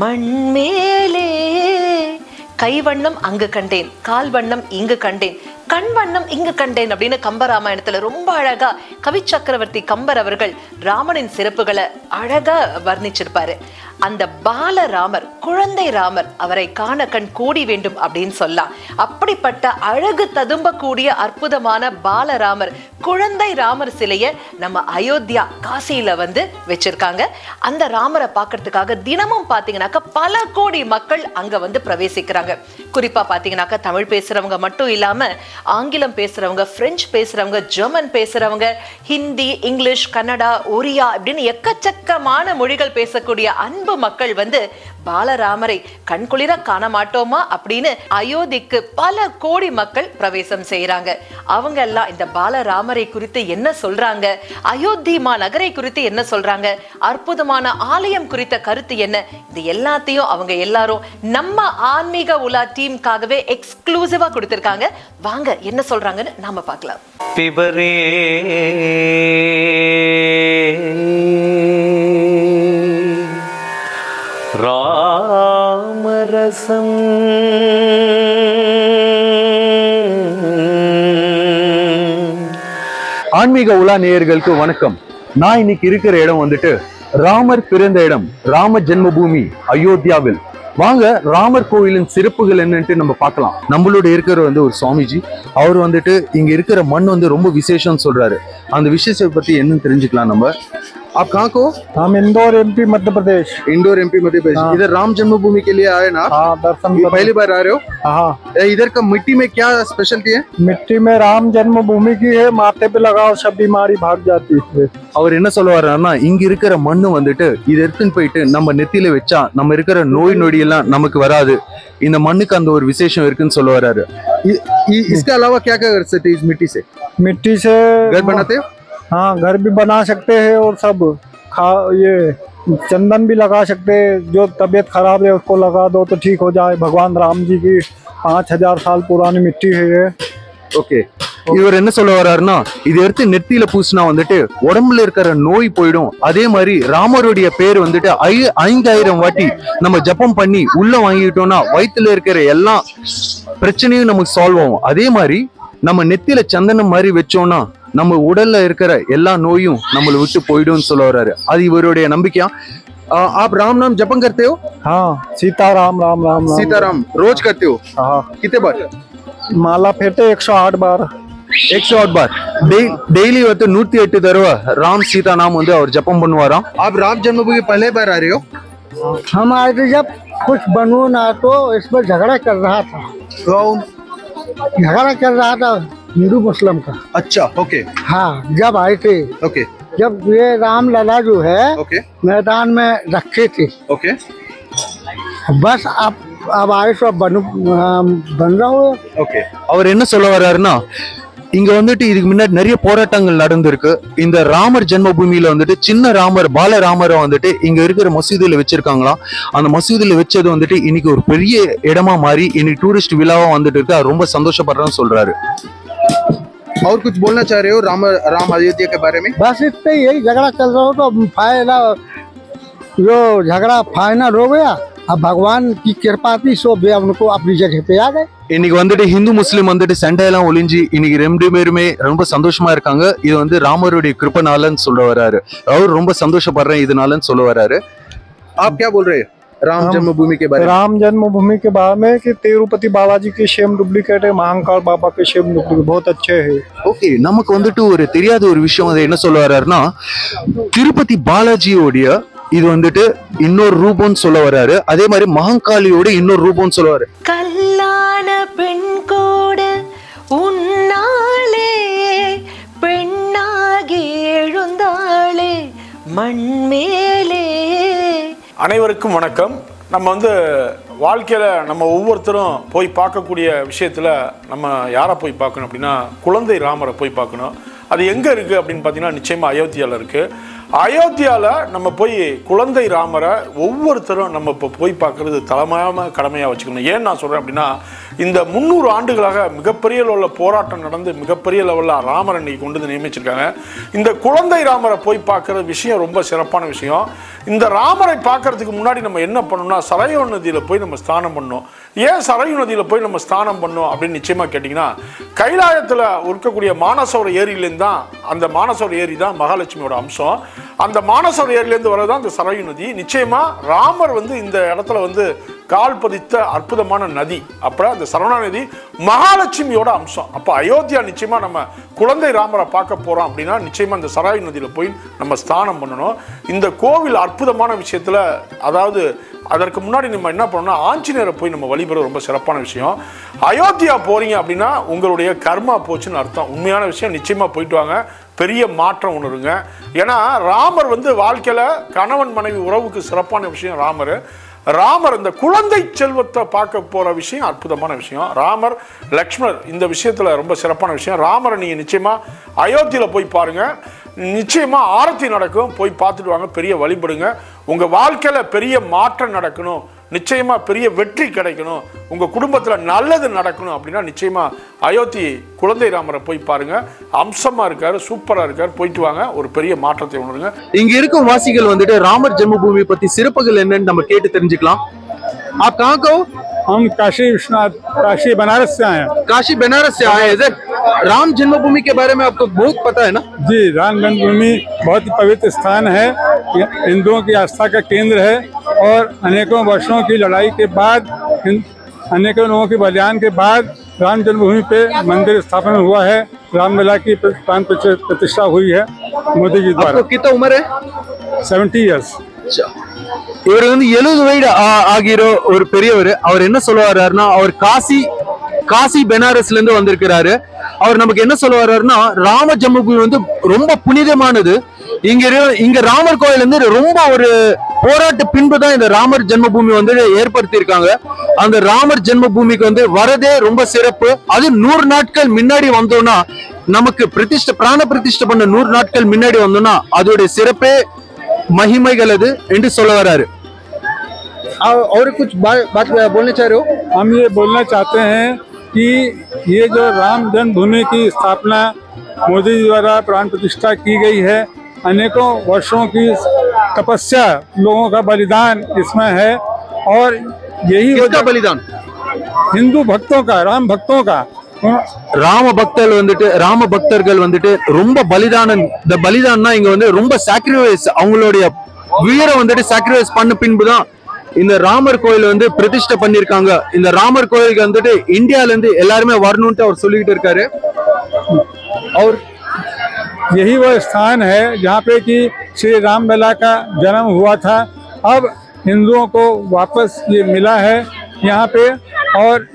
மண்மேலே. கைவண்ணம் அங்கு கண்டேன் கால் வண்ணம் இங்கு கண்டேன். கண் வண்ணம் இங்கு கண்டேன் அப்படின்னு கம்பராமாயணத்துல ரொம்ப அழகா கவி சக்கரவர்த்தி கம்பர் அவர்கள் ராமனின் சிறப்புகளை அழகா வர்ணிச்சிருப்பாரு. அந்த பாலராமர் குழந்தை ராமர் அவரை காண கண் கூடி வேண்டும் அப்படின்னு சொல்லலாம் அப்படிப்பட்ட அழகு ததும்பக்கூடிய அற்புதமான பாலராமர் குழந்தை ராமர் சிலையை நம்ம அயோத்தியா காசியில வந்து வச்சிருக்காங்க. அந்த ராமரை பார்க்கறதுக்காக தினமும் பார்த்தீங்கன்னாக்கா பல கோடி மக்கள் அங்க வந்து பிரவேசிக்கிறாங்க. குறிப்பா பார்த்தீங்கன்னாக்கா தமிழ் பேசுறவங்க மட்டும் இல்லாம ஆங்கிலம் பேசுறவங்க பிரெஞ்சு பேசுறவங்க ஜெர்மன் பேசுறவங்க ஹிந்தி இங்கிலீஷ் கன்னடா ஒரியா அப்படின்னு எக்கச்சக்கமான மொழிகள் பேசக்கூடிய அன்பு மக்கள் வந்து பாலராமரை கண்குளிர காண மாட்டோமா அப்படின்னு அயோத்திக்கு பல கோடி மக்கள் பிரவேசம் செய்யறாங்க அவங்க எல்லாம் இந்த பாலராமரை குறித்து என்ன சொல்றாங்க? அயோத்தி மா நகரை குறித்து என்ன சொல்றாங்க? அற்புதமான ஆலயம் குறித்த கருத்து என்ன? இது எல்லாத்தையும் அவங்க எல்லாரும் நம்ம ஆன்மீக உலா டீமுக்காகவே எக்ஸ்க்ளூசிவா கொடுத்திருக்காங்க. வாங்க என்ன சொல்றாங்கன்னு நாம பார்க்கலாம். பிபரே ராமரசம் ஆன்மீக உலா நேயர்களுக்கு வணக்கம். நான் இன்னைக்கு இருக்கிற இடம் வந்துட்டு ராமர் பிறந்த இடம் ராம ஜென்மபூமி அயோத்தியாவில். வாங்க ராமர் கோயிலின் சிறப்புகள் என்னன்ட்டு நம்ம பார்க்கலாம். நம்மளோட இருக்கிற வந்து ஒரு சுவாமிஜி. அவர் வந்துட்டு இங்க இருக்கிற மண் வந்து ரொம்ப விசேஷம்னு சொல்றாரு. அந்த விசேஷத்தை பத்தி என்னன்னு தெரிஞ்சுக்கலாம் நம்ம. आप कहाँ को हम इंदौर एमपी मध्य प्रदेश इंडोर एमपी मध्य प्रदेश हाँ। इधर राम जन्मभूमि के लिए आए ना आप? हाँ दर्शन ये करने- पहली बार आ रहे हो हाँ ए, इधर का मिट्टी में क्या स्पेशलिटी है मिट्टी में राम जन्मभूमि की है माथे पे लगाओ सब बीमारी भाग जाती है அவர் என்ன சொல்ல வர்றாருன்னா இங்க இருக்கிற மண்ணு வந்துட்டு இது எடுத்துன்னு போயிட்டு நம்ம நெத்தியில வச்சா நம்ம இருக்கிற நோய் நொடி எல்லாம் நமக்கு வராது இந்த மண்ணுக்கு அந்த ஒரு விசேஷம் இருக்குன்னு சொல்ல வர்றாரு इ- इ- इसके अलावा क्या क्या कर सकते हैं इस मिट्टी से मिट्टी से घर बनाते हो हाँ घर भी बना सकते हैं और सब खा ये चंदन भी लगा सकते हैं जो तबीयत खराब है उसको लगा दो तो ठीक हो जाए भगवान राम जी की पाँच हजार साल पुरानी मिट्टी है ये ஓகே இவர் என்ன சொல்ல வர்றாருன்னா இது எடுத்து நெத்தியில பூசினா வந்துட்டு உடம்புல இருக்கிற நோய் போயிடும் அதே மாதிரி ராமருடைய பேர் வந்துட்டு ஐ ஐந்தாயிரம் வாட்டி நம்ம ஜெபம் பண்ணி உள்ள வாங்கிட்டோம்னா வயித்துல இருக்கிற எல்லா பிரச்சனையும் நமக்கு சால்வ் ஆகும் அதே மாதிரி நம்ம நெத்தியில சந்தனம் மாதிரி வச்சோம்னா நம்ம உடல்ல இருக்கிற எல்லா நோயும் நம்மளை விட்டு போயிடும்னு சொல்ல வர்றாரு அது இவருடைய நம்பிக்கையா आ, आप राम नाम जपन करते हो हाँ सीता राम राम राम राम सीताराम रोज करते हो हाँ कितने बार माला फेंटे एक सौ आठ बार எக்ஸ் ஆட் பார் டெய்லி வந்து நூத்தி எட்டு தடவை ராம் சீதா நாம் வந்து அவர் ஜப்பம் பண்ணுவாராம் आप राम जन्मभूमि पहले बार आ रहे हो हम आए थे जब कुछ बनू ना तो इस पर झगड़ा कर रहा था झगड़ा कर रहा था हिंदू मुस्लिम का अच्छा ओके हाँ जब आए थे ओके जब ये राम लला जो है ओके मैदान में रखे थे ओके बस अब अब आए तो अब बन बन रहा हो ஓகே அவர் என்ன சொல்ல வர்றாருன்னா இங்க வந்துட்டு இதுக்கு முன்னாடி நிறைய போராட்டங்கள் நடந்திருக்கு இந்த ராமர் ஜென்மபூமியில வந்துட்டு சின்ன ராமர் பால ராமரை வந்துட்டு இங்க இருக்கிற மசூதியில வச்சிருக்காங்களாம் அந்த மசூதியில வச்சது வந்துட்டு இன்னைக்கு ஒரு பெரிய இடமா மாறி இன்னைக்கு டூரிஸ்ட் விழாவா வந்துட்டு இருக்கு அவர் ரொம்ப சந்தோஷப்படுறேன்னு சொல்றாரு और कुछ बोलना चाह रहे हो राम राम अयोध्या के बारे में बस इतने यही झगड़ा चल रहा हो तो अब फायदा जो झगड़ा फाइनल हो गया अब भगवान की कृपा थी सो वे उनको अपनी जगह पे आ गए இன்னைக்கு வந்துட்டு ஹிந்து முஸ்லீம் வந்துட்டு சண்டையெல்லாம் ஒளிஞ்சு இன்னைக்கு ரெண்டு பேருமே ரொம்ப சந்தோஷமா இருக்காங்க இது வந்து ராமருடைய கிருப்பனாலன்னு சொல்ல வராரு அவர் ரொம்ப சந்தோஷப்படுறேன் இதனாலன்னு சொல்ல வராரு आप क्या बोल रहे हैं राम हम- जन्मभूमि के बारे में राम जन्मभूमि के बारे में कि तिरुपति बालाजी के सेम डुप्लीकेट है महाकाल बाबा के सेम डुप्लीकेट बहुत अच्छे है ஓகே நமக்கு வந்துட்டு ஒரு தெரியாத ஒரு விஷயம் வந்து என்ன சொல்ல வர்றாருன்னா திருப்பதி பாலாஜியோடைய இது வந்துட்டு இன்னொரு ரூபம்னு சொல்ல வர்றாரு அதே மாதிரி மகங்காளியோட இன்னொரு ரூபம்னு சொல்ல வர்றாரு கல்லான பெண் கூட உன்னாலே பெண்ணாகி எழுந்தாளே மண்மேலே அனைவருக்கும் வணக்கம். நம்ம வந்து வாழ்க்கையில் நம்ம ஒவ்வொருத்தரும் போய் பார்க்கக்கூடிய விஷயத்தில் நம்ம யாரை போய் பார்க்கணும் அப்படின்னா குழந்தை ராமரை போய் பார்க்கணும். அது எங்கே இருக்குது அப்படின்னு பார்த்தீங்கன்னா நிச்சயமாக அயோத்தியாவில் இருக்குது அயோத்தியாவில் நம்ம போய் குழந்தை ராமரை ஒவ்வொருத்தரும் நம்ம இப்போ போய் பார்க்குறது தலைமையான கடமையாக வச்சுக்கணும். ஏன் நான் சொல்கிறேன் அப்படின்னா இந்த முந்நூறு ஆண்டுகளாக மிகப்பெரிய லெவலில் போராட்டம் நடந்து மிகப்பெரிய லெவலில் ராமரை இன்றைக்கி கொண்டு வந்து நியமிச்சிருக்காங்க. இந்த குழந்தை ராமரை போய் பார்க்குற விஷயம் ரொம்ப சிறப்பான விஷயம். இந்த ராமரை பார்க்கறதுக்கு முன்னாடி நம்ம என்ன பண்ணணும்னா சரையோ நதியில் போய் நம்ம ஸ்நானம் பண்ணணும். ஏன் சரையு நதியில் போய் நம்ம ஸ்நானம் பண்ணோம் அப்படின்னு நிச்சயமாக கேட்டிங்கன்னா கைலாயத்தில் இருக்கக்கூடிய மானசவர ஏரியிலேருந்து தான் அந்த மானசவர ஏரி தான் மகாலட்சுமியோட அம்சம். அந்த மானசவர் ஏரியிலேருந்து வரது அந்த இந்த சரையு நதி. நிச்சயமாக ராமர் வந்து இந்த இடத்துல வந்து கால் பதித்த அற்புதமான நதி. அப்புறம் அந்த சரவணா நதி மகாலட்சுமியோட அம்சம். அப்போ அயோத்தியா நிச்சயமாக நம்ம குழந்தை ராமரை பார்க்க போகிறோம் அப்படின்னா நிச்சயமாக அந்த சராய் நதியில் போய் நம்ம ஸ்தானம் பண்ணணும். இந்த கோவில் அற்புதமான விஷயத்தில் அதாவது அதற்கு முன்னாடி நம்ம என்ன பண்ணோம்னா ஆஞ்சநேயரை போய் நம்ம வழிபடுறது ரொம்ப சிறப்பான விஷயம். அயோத்தியா போறீங்க அப்படின்னா உங்களுடைய கர்மா போச்சுன்னு அர்த்தம். உண்மையான விஷயம் நிச்சயமாக போயிட்டு வாங்க. பெரிய மாற்றம் உணருங்க ஏன்னா ராமர் வந்து வாழ்க்கையில் கணவன் மனைவி உறவுக்கு சிறப்பான விஷயம் ராமர். ராமர் இந்த குழந்தை செல்வத்தை பார்க்க போற விஷயம் அற்புதமான விஷயம். ராமர் லக்ஷ்மணர் இந்த விஷயத்துல ரொம்ப சிறப்பான விஷயம். ராமரை நீங்க நிச்சயமா அயோத்தியில போய் பாருங்க. நிச்சயமா ஆரத்தி நடக்கும் போய் பார்த்துட்டு வாங்க பெரிய வழிபடுங்க உங்க வாழ்க்கையில பெரிய மாற்றம் நடக்கணும் நிச்சயமா பெரிய வெற்றி கிடைக்கணும் உங்க குடும்பத்துல நல்லது நடக்கணும் அப்படின்னா நிச்சயமா அயோத்தி குழந்தை ராமரை போய் பாருங்க அம்சமா இருக்காரு சூப்பரா இருக்காரு போயிட்டு வாங்க ஒரு பெரிய மாற்றத்தை உணருங்க இங்க இருக்கும் வாசிகள் வந்துட்டு ராமர் ஜென்மபூமி பத்தி சிறப்புகள் என்னன்னு நம்ம கேட்டு தெரிஞ்சுக்கலாம் आप कहाँ को हम काशी विश्वनाथ काशी बनारस से आए हैं काशी बनारस से आए हैं इधर राम जन्मभूमि के बारे में आपको बहुत पता है ना जी राम जन्मभूमि बहुत ही पवित्र स्थान है ये हिंदुओं की आस्था का केंद्र है और अनेकों वर्षों की लड़ाई के बाद हिं- अनेकों लोगों के बलिदान के बाद राम जन्मभूमि पे मंदिर स्थापना हुआ है रामलला की प्राण प्रति- प्रतिष्ठा हुई है मोदी जी द्वारा आपको कितना उम्र है सेवेंटी ईयर्स இவர் வந்து எழுபது வயது ஆ- ஆகிற ஒரு பெரியவர் அவர் என்ன சொல்ல வர்றாருன்னா அவர் காசி காசி பெனாரஸ்ல இருந்து வந்திருக்கிறாரு அவர் நமக்கு என்ன சொல்ல வர்றாருன்னா ராம ஜம்மபூமி வந்து ரொம்ப புனிதமானது இங்க இங்க ராமர் கோயில் வந்து ரொம்ப ஒரு போராட்ட பின்பு தான் இந்த ராமர் ஜென்மபூமி வந்து ஏற்படுத்தி இருக்காங்க அந்த ராமர் ஜென்மபூமிக்கு வந்து வரதே ரொம்ப சிறப்பு அது நூறு நாட்கள் முன்னாடி வந்தோம்னா நமக்கு பிரதிஷ்ட பிராண பிரதிஷ்ட பண்ண நூறு நாட்கள் முன்னாடி வந்தோம்னா அதோடைய சிறப்பே மகிமைகள் அது என்று சொல்ல வராரு और कुछ बात बात बोलना चाह रहे हो हम ये बोलना चाहते हैं कि ये जो राम जन्मभूमि की स्थापना मोदी जी द्वारा प्राण प्रतिष्ठा की गई है अनेकों वर्षों की तपस्या लोगों का बलिदान इसमें है और यही किसका वजह बलिदान हिंदू भक्तों का राम भक्तों का ராம பக்தர்கள் வந்துட்டு ராம பக்தர்கள் வந்துட்டு ரொம்ப பலிதானம் இந்த பலிதானம்னா இங்க வந்து ரொம்ப சாக்ரிஃபைஸ் அவங்களுடைய உயிரை வந்துட்டு சாக்ரிஃபைஸ் பண்ண பின்புதான் இந்த ராமர் கோயில் வந்து பிரதிஷ்டை பண்ணிருக்காங்க இந்த ராமர் கோயிலுக்கு வந்துட்டு இந்தியால இருந்து எல்லாருமே வரணும்ட்டு அவர் சொல்லிக்கிட்டு இருக்காரு அவர் यही वह स्थान है जहाँ पे कि श्री रामलला का जन्म हुआ था अब हिंदुओं को वापस ये मिला है यहाँ पे और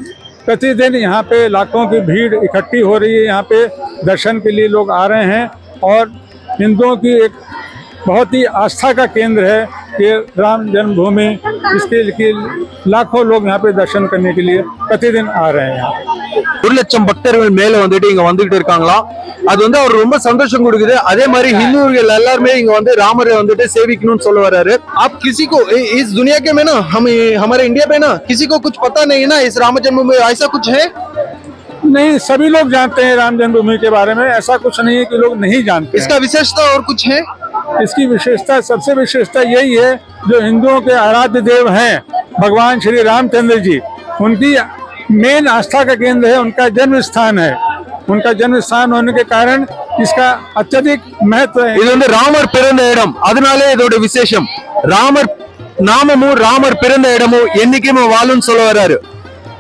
प्रतिदिन यहाँ पे लाखों की भीड़ इकट्ठी हो रही है यहाँ पे दर्शन के लिए लोग आ रहे हैं और हिंदुओं की एक बहुत ही आस्था का केंद्र है ये राम जन्मभूमि इसके लिए लाखों लोग यहाँ पे दर्शन करने के लिए प्रतिदिन आ रहे हैं यहाँ ஒரு லட்சம் பக்தர்கள் மேல வந்துட்டு இங்க வந்துகிட்டு இருக்காங்களாம் அது வந்து அவர் ரொம்ப சந்தோஷம் கொடுக்குது அதே மாதிரி ஹிந்துக்கள் எல்லாருமே இங்க வந்து ராமரை வந்துட்டு சேவிக்கணும்னு சொல்ல வர்றாரு आप किसी को इ- इस दुनिया के में ना हम हमारे इंडिया में ना किसी को कुछ पता नहीं है ना इस राम जन्म में ऐसा कुछ है नहीं सभी लोग जानते हैं राम जन्मभूमि के बारे में ऐसा कुछ नहीं है कि लोग नहीं जानते हैं। इसका विशेषता और कुछ है इसकी विशेषता सबसे विशेषता यही है जो हिंदुओं के आराध्य देव हैं भगवान श्री रामचंद्र जी उनकी मेन आस्था का केंद्र है उनका जन्म स्थान है उनका जन्म स्थान होने के कारण इसका अत्यधिक महत्व है இது வந்து ராமர் பிறந்த இடம் அதனாலே இதோட விசேஷம் ராமர் நாமமும் ராமர் பிறந்த இடமும் என்னைக்குமே வாழும்னு சொல்ல வர்றாரு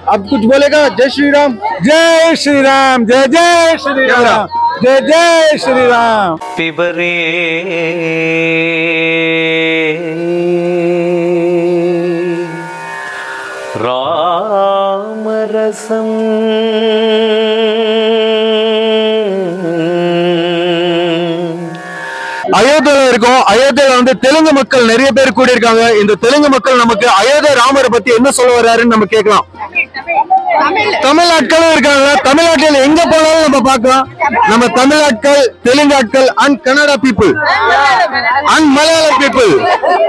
अब कुछ बोलेगा जय श्री राम जय श्री राम जय जय श्री राम जय जय श्री राम पिबरे रामरसम् அயோத்தியில இருக்கோம் அயோத்தியில வந்து தெலுங்கு மக்கள் நிறைய பேர் கூடி இருக்காங்க இந்த தெலுங்கு மக்கள் நமக்கு அயோத்தியா ராமரை பத்தி என்ன சொல்ல வர்றாருன்னு நம்ம கேட்கலாம் தமிழ்நாட்களும் இருக்காங்க தமிழ்நாட்டில் எங்க போனாலும் நம்ம பார்க்கலாம் நம்ம தமிழ்நாட்கள் தெலுங்கு ஆட்கள் and Kannada people and Malayalam people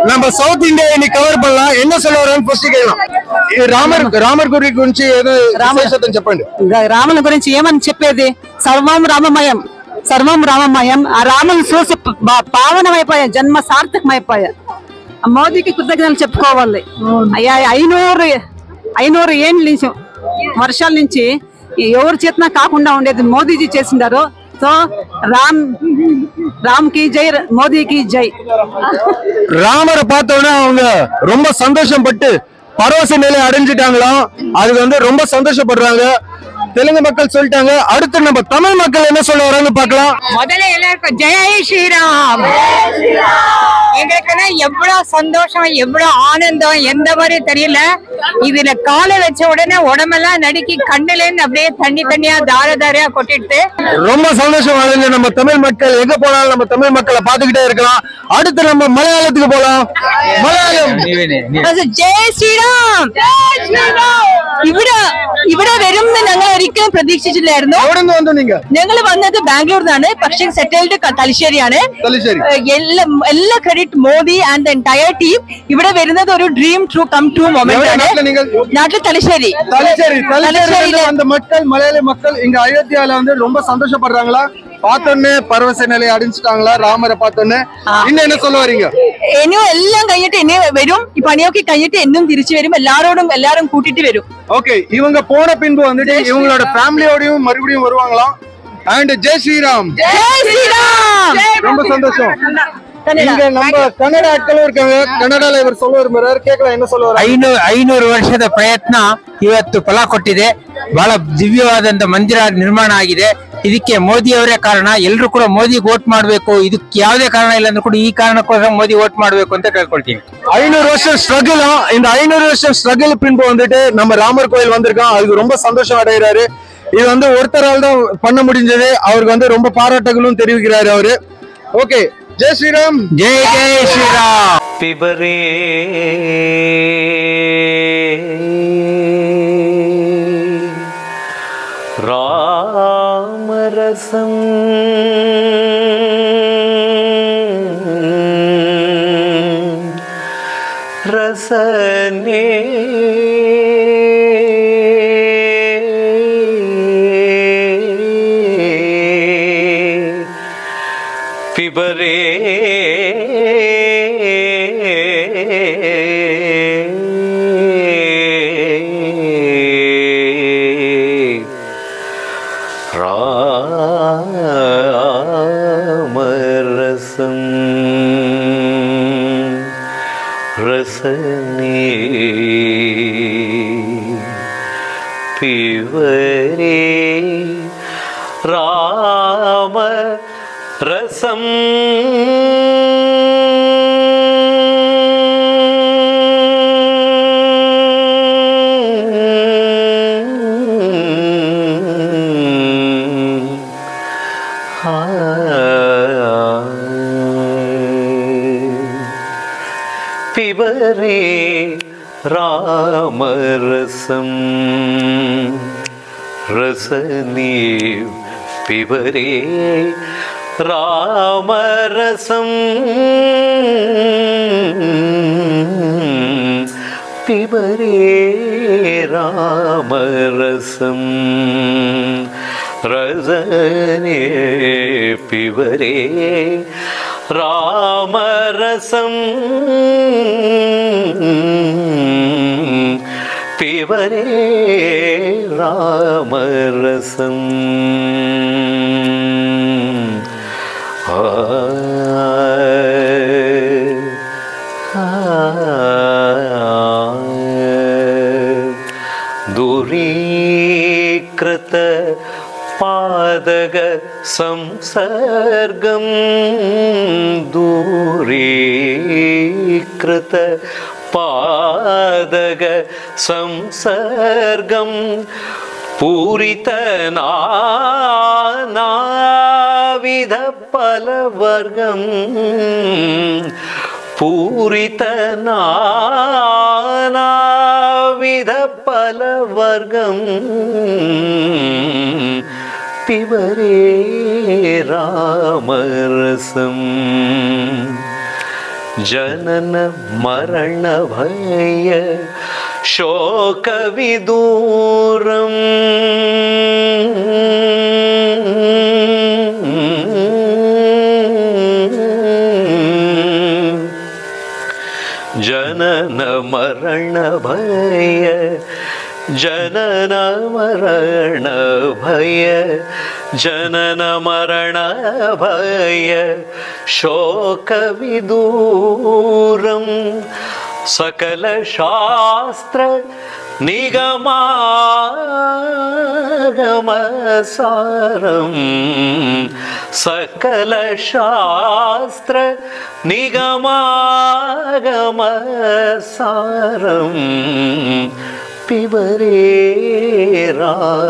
நம்ம சவுத் இந்தியா இன்னைக்கு கவர் பண்ணலாம் என்ன சொல்ல வர்றான்னு ஃபர்ஸ்ட் கேட்கலாம் ఈ రామర్ రామర్ గురి గురించి ఏదో విశేషత చెప్పండి రాముని గురించి ఏమని చెప్పేది సర్వం రామమయం సర్వం రామమయం ఆ రాముని చూసి ప- పావనమైపోయా జన్మ సార్థకమైపోయా ఆ మోదీకి కృతజ్ఞతలు చెప్పుకోవాలి అయ్యా ఐనూరు ஐநூறு ఏళ్ళ నుంచి వర్షాల నుంచి ఎవరి చేతన కాకుండా ఉండేది మోదీజీ చేసిండారు. సో రామ్ ராம் கி ஜெய் மோதி கி ஜெய் ராமரை பார்த்தோன்னே அவங்க ரொம்ப சந்தோஷம் பட்டு பரவச நிலை அடைஞ்சிட்டாங்களாம். அது வந்து ரொம்ப சந்தோஷப்படுறாங்க. தெலுங்கு மக்கள் சொல்லிட்டாங்க. அடுத்து நம்ம தமிழ் மக்கள் என்ன சொல்ல வராங்கன்னு பார்க்கலாம். முதல்ல எல்லாருக்கும் ஜெய ஸ்ரீராம். எங்களுக்குன்னா எவ்வளவு சந்தோஷம் எவ்வளவு ஆனந்தம் எந்த மாதிரி தெரியல. இதுல காலை வச்ச உடனே உடம்பெல்லாம் நடுக்கி கண்ணுல அப்படியே தண்ணி தண்ணியா தார தாரையா கொட்டிட்டு ரொம்ப சந்தோஷம் அடைஞ்ச நம்ம தமிழ் மக்கள் எங்க போனாலும் நம்ம தமிழ் மக்களை பாத்துக்கிட்டே இருக்கலாம். அடுத்து நம்ம மலையாளத்துக்கு போலாம். மலையாளம். ஜெய் ஸ்ரீராம். இவட இவட வெறும் நாங்க ഒരിക്കലും പ്രതീക്ഷിച്ചില്ലായിരുന്നു എവിടെ നിന്ന് വന്നു நீங்க ഞങ്ങൾ വന്നത് ബാംഗ്ലൂർ നിന്നാണ് പക്ഷേ സെറ്റിൽഡ് തലശ്ശേരിയാണ് തലശ്ശേരി ഏഹ് എല്ലാ എല്ലാ credit Modi and entire team ഇവിടെ വരുന്നത് ഒരു dream true come true moment എവിടെ ആണ് നാട്ടില് നിങ്ങൾ? നാട്ടിൽ തലശ്ശേരി தலச்சேரி தலச்சேரியில தலச்சேரியில- அந்த மக்கள் மலையாளி மக்கள் இங்க அயோத்தியால வந்து ரொம்ப சந்தோஷப்படுறாங்களா பார்த்தோன்னே பரவச நிலை அடைஞ்சிட்டாங்களா? ராமரை பார்த்தோன்னே? இன்னுം என்ன சொல்ல വരിക ഇനിയും എല്ലാം കഴിഞ്ഞിട്ട് ഇനി വരും ഈ പണിയൊക്കെ കഴിഞ്ഞിട്ട് എന്നും തിരിച്ചു വരും எல்லாரும் கூட்டிட்டு வரும் ஓகே இவங்க போன பின்பு வந்துட்டு இவங்களோட ஃபேமிலியோடையும் மறுபடியும் வருவாங்களாம். அண்ட் ஜெய் ஸ்ரீராம். ஜெய் ஸ்ரீராம்! ரொம்ப சந்தோஷம். இங்க நம்ம கன்னட ஆட்களும் இருக்காங்க கன்னடால இவர் சொல்ல விரும்புறாரு கேட்கலாம் என்ன சொல்ல வர்றாரு? ಐನೂರು ಐನೂರು ವರ್ಷದ ಪ್ರಯತ್ನ ಇವತ್ತು ಫಲ ಕೊಟ್ಟಿದೆ ಬಹಳ ದಿವ್ಯವಾದಂತ ಮಂದಿರ ನಿರ್ಮಾಣ ಆಗಿದೆ ಇದಕ್ಕೆ ಮೋದಿ ಅವರೇ ಕಾರಣ ಎಲ್ಲರೂ ಕೂಡ ಮೋದಿಗೆ ವೋಟ್ ಮಾಡಬೇಕು ಇದಕ್ಕೆ ಯಾವುದೇ ಕಾರಣ ಇಲ್ಲ ಅಂದ್ರೂ ಕೂಡ ಈ ಕಾರಣಕ್ಕೋಸ್ಕರ ಮೋದಿ ವೋಟ್ ಮಾಡಬೇಕು ಅಂತ ಕೇಳ್ಕೊಳ್ತೀನಿ ஐநூறு வருஷம் ஸ்ட்ரகிள் இந்த ஐநூறு வருஷம் ஸ்ட்ரகிள் பின்பு வந்துட்டு நம்ம ராமர் கோயில் வந்திருக்கோம் அதுக்கு ரொம்ப சந்தோஷம் அடைகிறாரு இது வந்து ஒருத்தரால் தான் பண்ண முடிஞ்சது அவருக்கு வந்து ரொம்ப பாராட்டுகளும் தெரிவிக்கிறாரு அவரு ஓகே जय श्री राम जय जय श्री राम पिबरे। राम रसम रसने பிவரே ராம ரசம். பிபரே ராமரசம் ரசனே பிபரே ராமரசம். பிபரே ராமரசம். ரசனே பிபரே ராமரசம். பிபரே ராமரசம் ஆ दूरीकृत पादग संसर्गं दूरीकृत பாதக சம்சர்கம் பூரித்தனாவித பல வர்க்கம் பூரித்தனாவித பல வர்க்கம் பிவரே ராமரசம். जनन मरण भय शोक विदूरम् जनन मरण भय जनन मरण भय जनन मरण भय शोक विदूरम् सकल शास्त्र निगमागमसारम्। सकल शास्त्र निगमागमसारम् पिबरे रामरसम्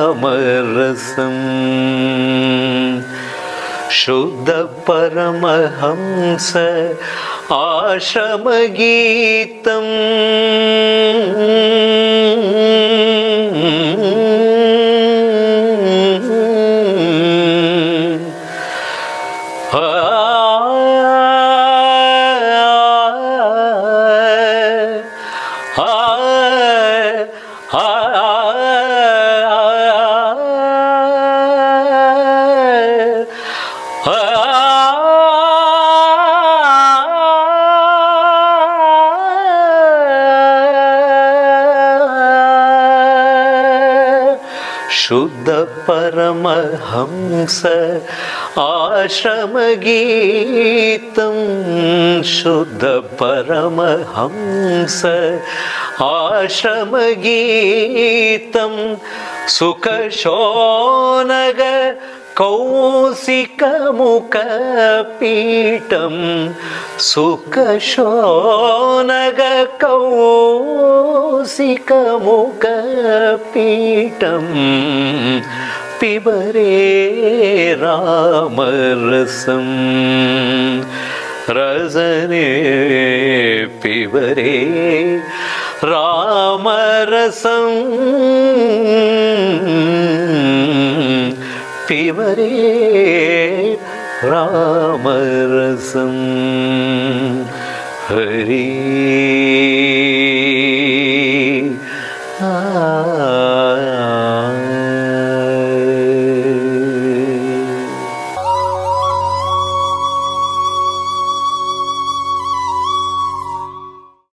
शुद्ध परमहंस आश्रमगीतम् हंस आश्रम शुद्ध परमहंस आश्रमगीतं गीतम् सुख सुखशोनग कौ सिकमुक பிபரே ராமரசம். ரசனே பிபரே ராமரசம். பிவரே ராமரசம். ஹரே